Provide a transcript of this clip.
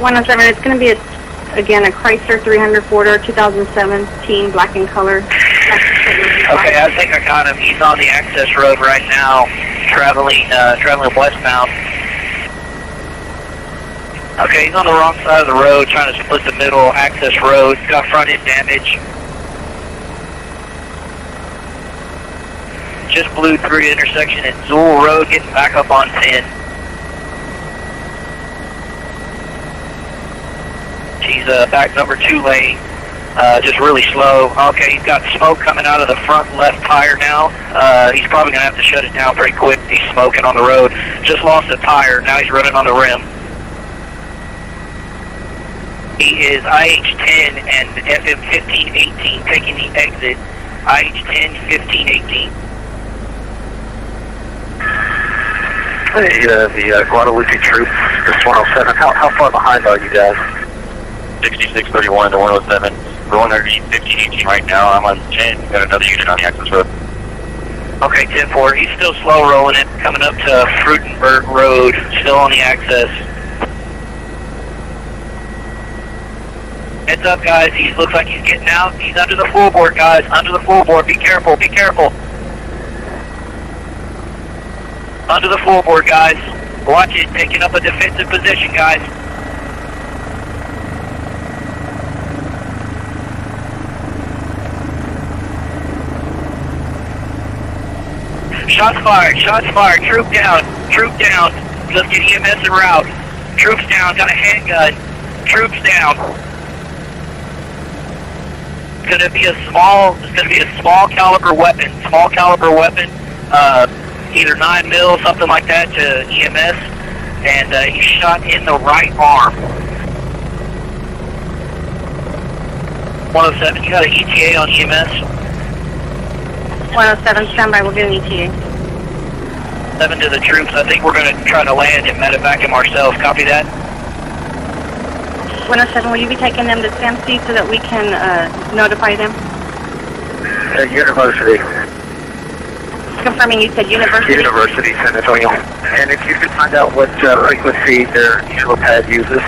107, it's going to be, a, again, a Chrysler 300 Forder 2017, black in color. Okay, I think I got him. He's on the access road right now, traveling uh, traveling westbound. Okay, he's on the wrong side of the road, trying to split the middle access road. Got front end damage. Just blew through the intersection at Zuehl Road, getting back up on 10. He's uh, back number two lane, uh, just really slow. Okay, he's got smoke coming out of the front left tire now. Uh, he's probably going to have to shut it down pretty quick. He's smoking on the road. Just lost a tire. Now he's running on the rim. He is IH10 and FM1518 taking the exit. IH10 1518. Hey, uh, the uh, Guadalupe troop, this 107. How, how far behind are you guys? 6631 to 107. We're on underneath 1518 right now. I'm on 10. Got another unit on the access road. Okay, 10-4. He's still slow rolling it, coming up to Freudenburg Road, still on the access. Heads up, guys. He looks like he's getting out. He's under the floorboard, guys. Under the floorboard. Be careful. Be careful. Under the floorboard, guys. Watch it. Taking up a defensive position, guys. Shots fired. Shots fired. Troop down. Troop down. Let's get EMS en route. Troops down. Got a handgun. Troops down. It's gonna be a small. It's gonna be a small caliber weapon. Small caliber weapon. Uh, either nine mil, something like that, to EMS, and uh, he shot in the right arm. 107. You got an ETA on EMS? 107, standby, we'll get an E ETA. Seven to the troops. I think we're going to try to land and medevac him ourselves. Copy that? 107, will you be taking them to SAMC so that we can uh, notify them? At University. Confirming you said university? University, San Antonio. And if you could find out what uh, frequency their helipad uses,